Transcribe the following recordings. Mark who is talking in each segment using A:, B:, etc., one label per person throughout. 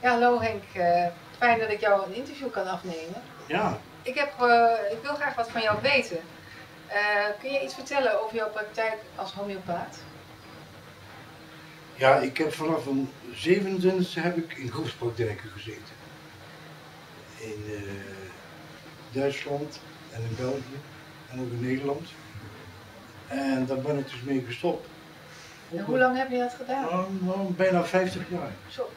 A: Ja, hallo Henk. Eh, fijn dat ik jou een interview kan afnemen.
B: Ja,
A: Ik, heb, eh, ik wil graag wat van jou weten. Eh, kun je iets vertellen over jouw praktijk als homeopaat?
B: ja, ik heb vanaf mijn 27 heb ik in groepspraktijken gezeten. In Duitsland en in België en ook in Nederland. En daar ben ik dus mee gestopt.
A: En hoe lang heb je dat gedaan?
B: Nou, nou, bijna 50 jaar.
A: Zo,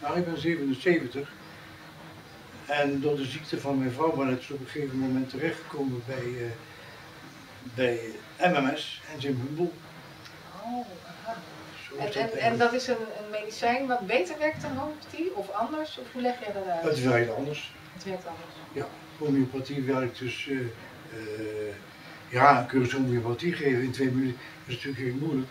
B: Nou, ik ben 77. En door de ziekte van mijn vrouw ben ik dus op een gegeven moment terechtgekomen bij, eh, bij MMS en Jim Humble.
A: Oh, aha. En, en, dat is een, een medicijn wat beter werkt dan homeopathie of anders? Of hoe leg jij dat uit?
B: Het werkt anders.
A: Het werkt anders.
B: Homeopathie werkt dus, eh, eh, ja, een cursus homeopathie geven in twee minuten is natuurlijk heel moeilijk.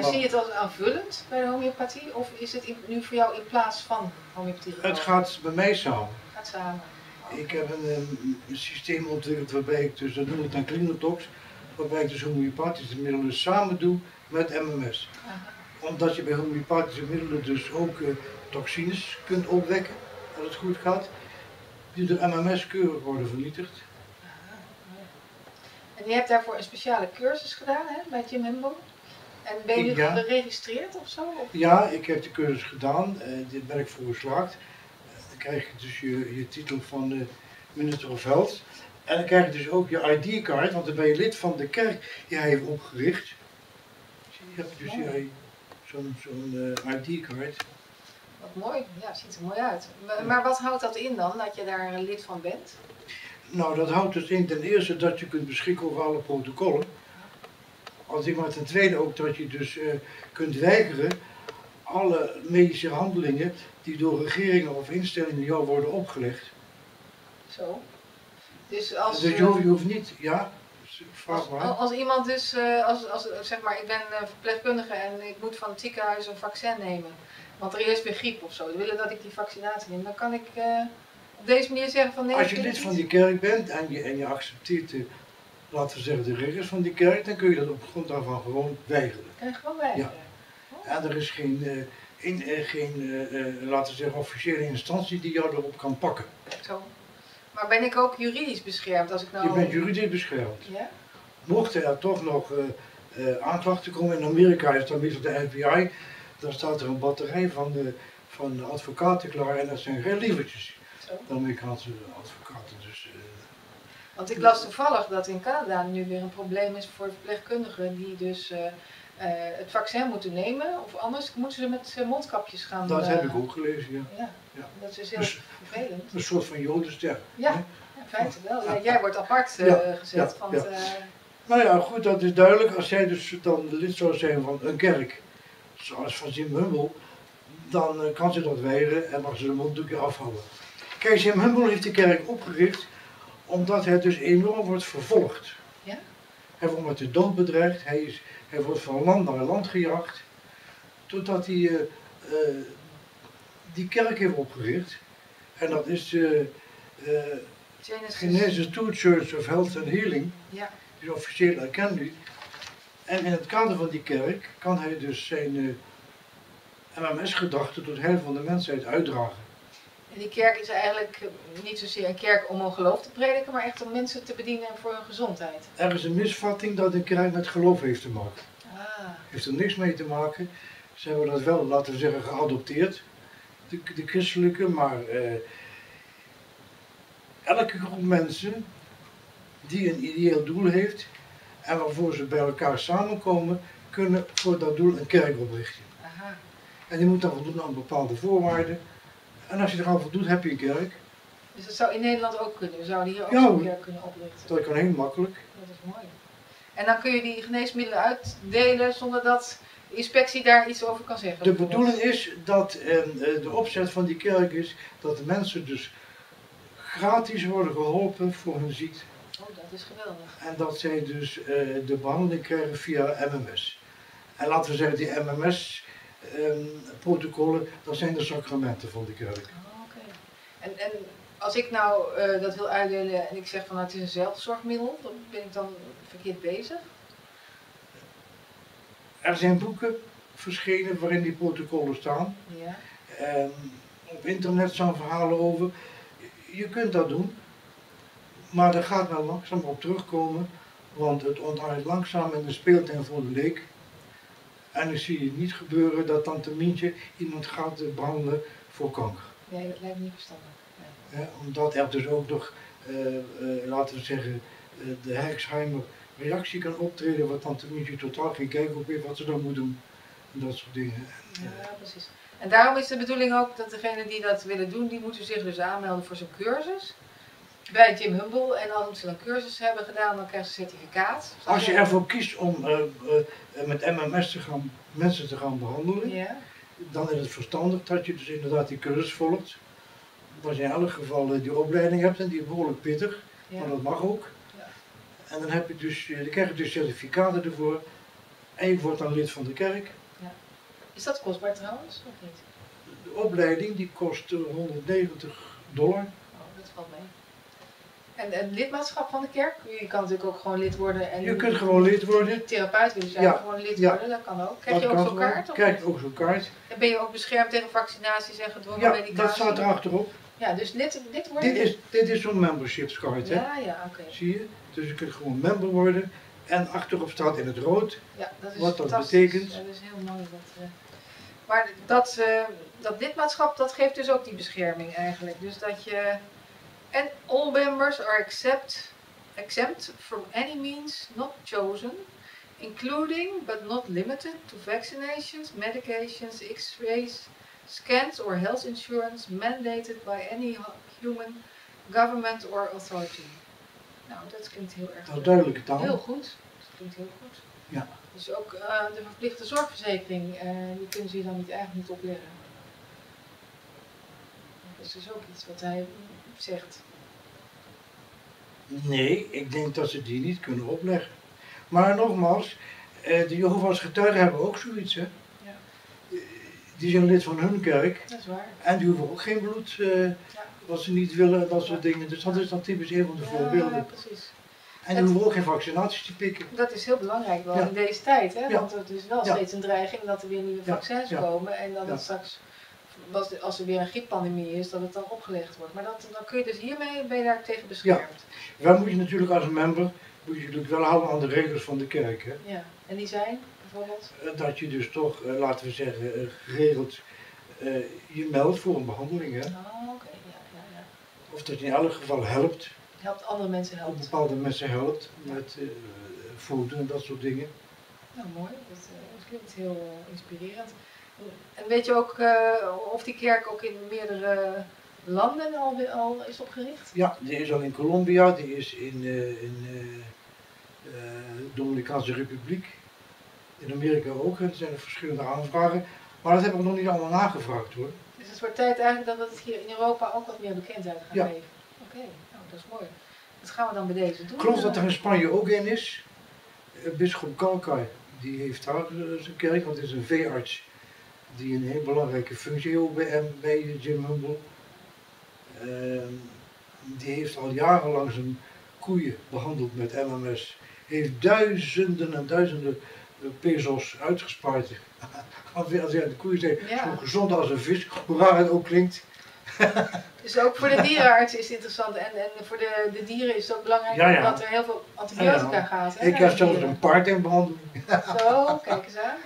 A: Maar zie je het als aanvullend bij de homeopathie of is het in- nu voor jou in plaats van homeopathie?
B: Het gaat bij mij samen.
A: gaat samen.
B: Ik heb een, een systeem ontwikkeld waarbij ik dus, dat noem ik dan Clinotox, waarbij ik dus homeopathische middelen samen doe met MMS.
A: Aha.
B: Omdat je bij homeopathische middelen dus ook eh, toxines kunt opwekken, als het goed gaat, die door MMS keurig worden vernietigd.
A: En je hebt daarvoor een speciale cursus gedaan hè, bij Jim Himbo. En ben je nu
B: Ja.
A: geregistreerd of zo? Of?
B: Ja, ik heb de cursus gedaan, eh dit ben ik voor geslaagd. Eh, dan krijg je dus je, je titel van Minister of Health. En dan krijg je dus ook je ID-kaart, want dan ben je lid van de kerk die hij heeft opgericht. Je hebt dus je- zo'n zo'n eh, ID-kaart.
A: Wat mooi, ja, ziet er mooi uit. Maar, maar wat houdt dat in dan, dat je daar lid van bent?
B: Nou, dat houdt dus in ten eerste dat je kunt beschikken over alle protocollen. Als ik maar ten tweede ook dat je dus eh, kunt weigeren alle medische handelingen die door regeringen of instellingen jou worden opgelegd.
A: Zo. Dus als,
B: dus je hoeft, je hoeft niet, ja, vraag
A: als,
B: maar.
A: als iemand dus, eh, als, als, zeg maar, ik ben eh, verpleegkundige en ik moet van het ziekenhuis een vaccin nemen. Want er is weer griep of zo. Ze willen dat ik die vaccinatie neem. Dan kan ik eh, op deze manier zeggen van nee.
B: Als je lid van die kerk bent en je, en je accepteert de, laten we zeggen, de regels van die kerk, dan kun je dat op grond daarvan gewoon weigeren.
A: Kan je gewoon weigeren.
B: En er is geen, eh, in, eh, geen eh, laten we zeggen, officiële instantie die jou erop kan pakken.
A: Zo. Maar ben ik ook juridisch beschermd als ik nou...
B: Je bent juridisch beschermd.
A: Ja?
B: Mochten er toch nog eh, aanklachten komen, in Amerika is dan meestal de FBI, dan staat er een batterij van de, van de advocaten klaar en dat zijn geen lievertjes,
A: Zo.
B: de Amerikaanse advocaten. Dus,
A: Want ik las toevallig dat in Canada nu weer een probleem is voor verpleegkundigen die dus eh, eh, het vaccin moeten nemen. Of anders moeten ze met mondkapjes gaan.
B: dat
A: eh,
B: heb ik ook gelezen, ja.
A: Ja,
B: Ja.
A: dat is heel
B: Dus-
A: vervelend.
B: Een soort van jodenster.
A: Ja,
B: hè?
A: in feite wel. Ja, jij wordt apart gezet. want, eh,
B: Nou ja, goed, dat is duidelijk. Als jij dus dan lid zou zijn van een kerk, zoals van Jim Humble, dan kan ze dat weigeren en mag ze de monddoekje afhouden. Kijk, Jim Humble heeft de kerk opgericht omdat hij dus enorm wordt vervolgd.
A: Ja?
B: Hij wordt met de dood bedreigd, hij, is, hij wordt van land naar land gejaagd, totdat hij eh, eh, die kerk heeft opgericht. En dat is de eh
A: Genesis.
B: II Church of Health and Healing
A: Ja,
B: die is officieel erkend nu. En in het kader van die kerk kan hij dus zijn MMS-gedachten tot heil van de mensheid uitdragen.
A: En die kerk is eigenlijk eh, niet zozeer een kerk om een geloof te prediken, maar echt om mensen te bedienen en voor hun gezondheid.
B: Er is een misvatting dat een kerk met geloof heeft te maken.
A: Ah,
B: Heeft er niks mee te maken. Ze hebben dat wel, laten we zeggen, geadopteerd. De, de christelijke, maar eh, elke groep mensen die een ideeel doel heeft en waarvoor ze bij elkaar samenkomen, kunnen voor dat doel een kerk oprichten.
A: aha.
B: En die moet dan voldoen aan bepaalde voorwaarden. En als je eraan voldoet, heb je een kerk.
A: Dus dat zou in Nederland ook kunnen. We zouden hier ook
B: Ja, hoor.
A: kerk kunnen oprichten.
B: Dat kan heel makkelijk.
A: Dat is mooi. En dan kun je die geneesmiddelen uitdelen zonder dat de inspectie daar iets over kan zeggen.
B: De bedoeling is dat eh, eh, de opzet van die kerk is dat de mensen dus gratis worden geholpen voor hun ziekte.
A: Oh, dat is geweldig.
B: En dat zij dus eh, de behandeling krijgen via MMS. En laten we zeggen, die MMS-protocollen, dat zijn de sacramenten van de kerk.
A: Oh, oké. En, en als ik nou eh, dat wil uitdelen en ik zeg van nou, het is een zelfzorgmiddel, dan ben ik dan verkeerd bezig?
B: Er zijn boeken verschenen waarin die protocollen staan.
A: Ja.
B: En op internet staan verhalen over. Je kunt dat doen, maar er gaat wel langzaam op terugkomen, want het ontaart langzaam in de speeltuin voor de leek. En ik zie het niet gebeuren dat tante Mientje iemand gaat behandelen voor kanker.
A: Nee, dat lijkt me niet verstandig. Nee.
B: Hè, omdat er dus ook nog, eh, eh, laten we zeggen, eh, de Herxheimer reactie kan optreden, wat tante Mientje totaal geen kijk op heeft wat ze dan moet doen. En dat soort dingen.
A: Ja, precies. En daarom is de bedoeling ook dat degenen die dat willen doen, die moeten zich dus aanmelden voor zo'n cursus. Bij Jim Humble. En als ze een cursus hebben gedaan, dan krijgen ze een certificaat.
B: Als je ervoor kiest om eh, eh, met MMS te gaan, mensen te gaan behandelen,
A: Ja,
B: dan is het verstandig dat je dus inderdaad die cursus volgt. Dat je in elk geval eh, die opleiding hebt en die is behoorlijk pittig,
A: ja.
B: maar dat mag ook.
A: Ja.
B: En dan, heb je dus, dan krijg je dus certificaten ervoor. En je wordt dan lid van de kerk.
A: Is dat kostbaar trouwens, of niet?
B: De opleiding die kost eh, 190 dollar.
A: Oh, dat valt mee. En het lidmaatschap van de kerk? Je kan natuurlijk ook gewoon lid worden en
B: Je kunt gewoon lid worden.
A: therapeut willen zijn,
B: Ja,
A: gewoon lid
B: ja.
A: worden, dat kan ook. Krijg
B: Dat
A: je ook zo'n kaart?
B: Krijg ook zo'n kaart.
A: En ben je ook beschermd tegen vaccinaties en gedwongen
B: Ja,
A: medicatie?
B: dat staat erachterop.
A: Ja, dus lid, lid worden?
B: Dit is, dit is zo'n membershipskaart, hè?
A: Ja, ja, oké.
B: Zie je? Dus je kunt gewoon member worden. En achterop staat in het rood.
A: Ja, dat is
B: Wat dat betekent.
A: Ja, dat is heel mooi. Dat, eh, maar dat, eh, dat lidmaatschap, dat geeft dus ook die bescherming eigenlijk. Dus dat je... En all members are accept, exempt from any means not chosen, including but not limited to vaccinations, medications, x-rays, scans or health insurance mandated by any human government or authority. Nou, dat klinkt heel erg
B: Dat is duidelijke taal.
A: Heel goed. Dat klinkt heel goed.
B: Ja.
A: Dus ook eh, de verplichte zorgverzekering, eh, die kunnen ze je dan niet, eigenlijk niet opleggen. Dat is dus ook iets wat hij zegt.
B: Nee, ik denk dat ze die niet kunnen opleggen. Maar nogmaals, eh, de Jehovah's getuigen hebben ook zoiets, hè?
A: Ja.
B: Die zijn lid van hun kerk
A: Dat is waar.
B: en die hoeven ook geen bloed, eh, wat ze niet willen en dat soort dingen. Dus dat is dan typisch een van de
A: Ja,
B: voorbeelden.
A: precies.
B: En die hoeven ook geen vaccinaties te pikken.
A: Dat is heel belangrijk wel
B: Ja.
A: in deze tijd, hè?
B: Ja.
A: want het is wel
B: Ja.
A: steeds een dreiging dat er weer nieuwe
B: Ja.
A: vaccins
B: Ja.
A: komen en dat
B: Ja.
A: het straks, als, als er weer een grieppandemie is, dat het dan opgelegd wordt. Maar dat, dan kun je dus hiermee, ben je daar tegen beschermd.
B: Wij moet je natuurlijk als member, moet je natuurlijk wel houden aan de regels van de kerk. Hè?
A: Ja. En die zijn bijvoorbeeld?
B: Eh, Dat je dus toch, eh, laten we zeggen, geregeld eh, je meldt voor een behandeling. Hè?
A: Oh, oké. Ja, ja, ja.
B: Of dat je in elk geval helpt,
A: Helpt andere mensen
B: of
A: helpt.
B: bepaalde mensen helpt met eh voeden en dat soort dingen.
A: Nou, mooi. Dat, eh, dat klinkt heel inspirerend. En weet je ook eh, of die kerk ook in meerdere landen al, al is opgericht?
B: Ja, die is al in Colombia, die is in, in eh, eh, Dominicaanse Republiek, in Amerika ook. Er zijn er verschillende aanvragen, maar dat heb ik nog niet allemaal nagevraagd hoor.
A: Dus het wordt tijd eigenlijk dat het hier in Europa ook wat meer bekendheid gaat
B: Ja.
A: geven. Oké, nou dat is mooi. Dat gaan we dan bij deze doen.
B: Geloof dat er in Spanje ook een is. Bisschop Kalkai, die heeft daar zijn kerk, want het is een veearts die een heel belangrijke functie heeft bij, bij Jim Humble. Ehm, die heeft al jarenlang zijn koeien behandeld met LMS. Heeft duizenden en duizenden pesos uitgespaard. Als hij aan de koeien zegt,
A: Ja.
B: zo gezond als een vis, hoe raar het ook klinkt.
A: Dus ook voor de dierenarts is het interessant en, en voor de, de dieren is het ook belangrijk
B: Ja, ja.
A: dat er heel veel antibiotica gaat. Hè,
B: Ik heb zelfs een paard in behandeling.
A: Zo, kijk eens aan.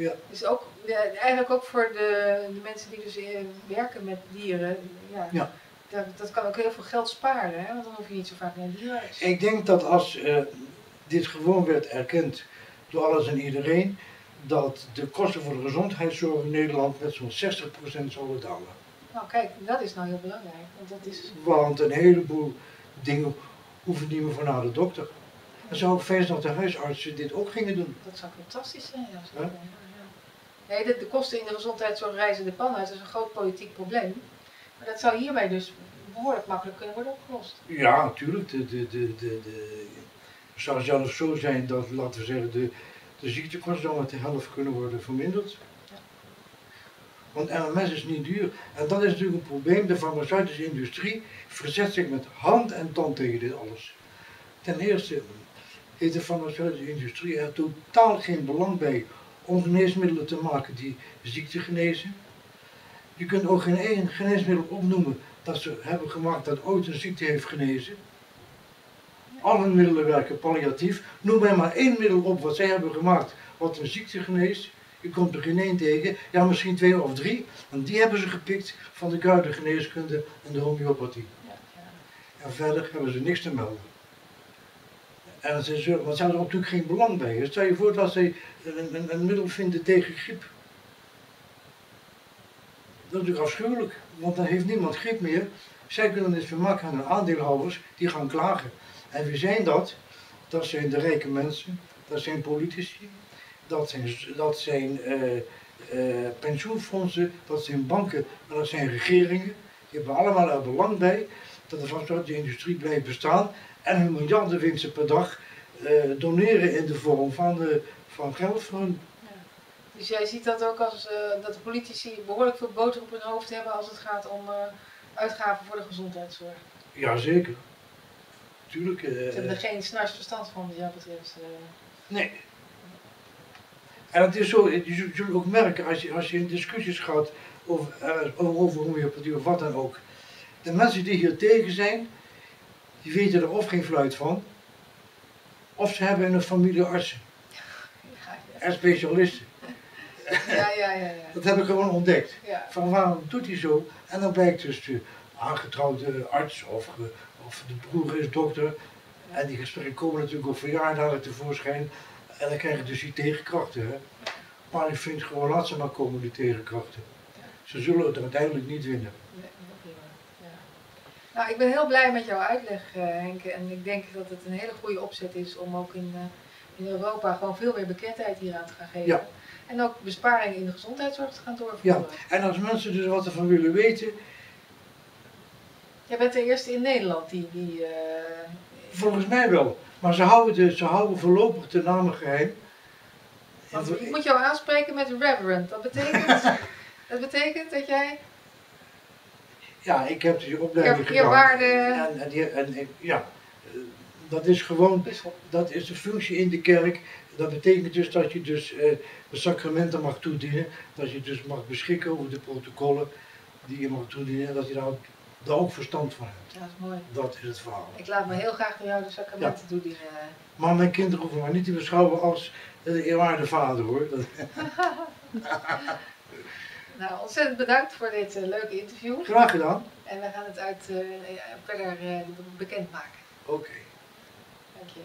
B: Ja.
A: Dus ook, eigenlijk ook voor de, de mensen die dus eh, werken met dieren, ja,
B: Ja.
A: Dat, dat kan ook heel veel geld sparen, hè? want dan hoef je niet zo vaak naar een dierenarts.
B: Ik denk dat als eh, dit gewoon werd erkend door alles en iedereen, dat de kosten voor de gezondheidszorg in Nederland met zo'n 60% zouden dalen.
A: Nou kijk, dat is nou heel belangrijk, want dat is,
B: Want een heleboel dingen hoeven niet meer voor naar de dokter. En zou fijn zijn dat de huisartsen dit ook gingen doen.
A: dat zou fantastisch zijn. Ja,
B: Ja.
A: Nee, de, de kosten in de gezondheidszorg reizen de pan uit, dat is een groot politiek probleem. Maar dat zou hiermee dus behoorlijk makkelijk kunnen worden opgelost.
B: Ja, natuurlijk. De, de, de, de, de, het zou zelfs zo zijn dat, laten we zeggen, de, de ziektekosten dan met de helft kunnen worden verminderd.
A: Ja.
B: Want LMS is niet duur. En dat is natuurlijk een probleem. De farmaceutische industrie verzet zich met hand en tand tegen dit alles. Ten eerste heeft de farmaceutische industrie er totaal geen belang bij om geneesmiddelen te maken die ziekte genezen. Je kunt ook geen één geneesmiddel opnoemen dat ze hebben gemaakt dat ooit een ziekte heeft genezen. Alle middelen werken palliatief. Noem mij maar één middel op wat zij hebben gemaakt wat een ziekte geneest. Je komt er geen één tegen, ja misschien twee of drie. En die hebben ze gepikt van de geneeskunde en de homeopathie. En verder hebben ze niks te melden. En ze zullen, want ze hebben er natuurlijk geen belang bij. Stel je voor dat ze een, middel vinden tegen griep. Dat is natuurlijk afschuwelijk, want dan heeft niemand griep meer. Zij kunnen het vermaken aan de aandeelhouders die gaan klagen. En wie zijn dat? Dat zijn de rijke mensen, dat zijn politici, dat zijn, dat zijn eh, eh, pensioenfondsen, dat zijn banken en dat zijn regeringen. Die hebben allemaal er belang bij dat de farmaceutische industrie blijft bestaan en hun miljardenwinsten per dag eh, doneren in de vorm van, van geld voor hun.
A: Dus jij ziet dat ook als dat de politici behoorlijk veel boter op hun hoofd hebben als het gaat om uitgaven voor de gezondheidszorg?
B: Jazeker. Tuurlijk.
A: Ze hebben er geen snars verstand van, wat jou betreft.
B: Nee, en het is zo, je zult ook merken als je, als je in discussies gaat over, over homeopathie of wat dan ook. De mensen die hier tegen zijn, die weten er of geen fluit van, of ze hebben een familie artsen. En specialisten.
A: Ja, ja, ja, ja.
B: Dat heb ik gewoon ontdekt. Van waarom doet hij zo? En dan blijkt dus de aangetrouwde arts of, of de broer is dokter. En die gesprekken komen natuurlijk op verjaardagen tevoorschijn. En dan krijg je dus die tegenkrachten. Hè? Maar ik vind gewoon, laat ze maar komen, die tegenkrachten. Ze zullen het uiteindelijk niet winnen.
A: Nou, ik ben heel blij met jouw uitleg, uh, Henk. En ik denk dat het een hele goede opzet is om ook in, uh, in Europa gewoon veel meer bekendheid hieraan te gaan geven.
B: Ja.
A: En ook besparingen in de gezondheidszorg te gaan doorvoeren.
B: Ja, en als mensen dus wat ervan willen weten.
A: Jij bent de eerste in Nederland die. die uh,
B: Volgens mij wel. Maar ze houden, de, ze houden voorlopig de namen geheim.
A: Want ik moet jou aanspreken met reverend. Dat betekent, dat betekent dat jij...
B: Ja, ik heb die opleiding
A: gedaan. Waarde...
B: En, en, die, en, ja, dat is gewoon, dat is de functie in de kerk. Dat betekent dus dat je dus eh, de sacramenten mag toedienen. Dat je dus mag beschikken over de protocollen die je mag toedienen. En dat je daar ook daar ook verstand van hebt.
A: Dat is mooi.
B: Dat is het verhaal.
A: Ik laat me heel graag door jou de sacramenten ja. toedienen.
B: Maar mijn kinderen hoeven mij niet te beschouwen als de eerwaarde vader hoor.
A: nou, ontzettend bedankt voor dit uh, leuke interview.
B: Graag gedaan.
A: En we gaan het uit, uh, verder uh, bekendmaken.
B: Oké. Okay.
A: Dank je.